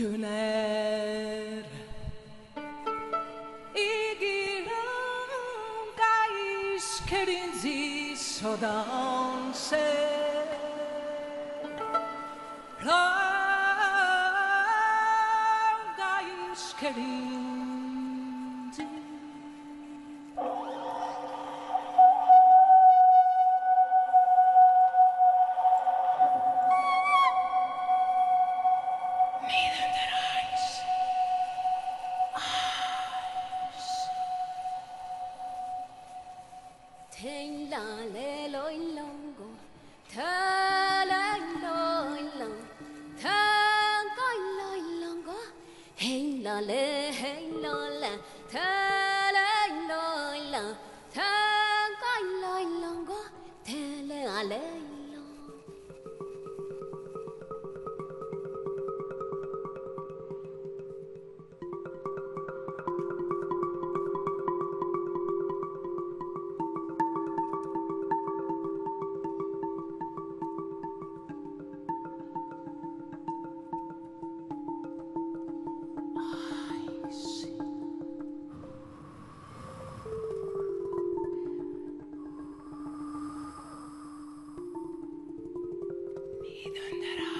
döner İgiram gaiş kerinzi sodan se Ram gaiş kerinzi いるんだろう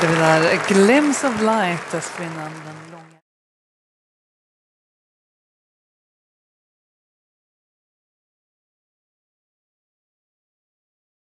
Hörde vi där. Glimpse of light dessförinnan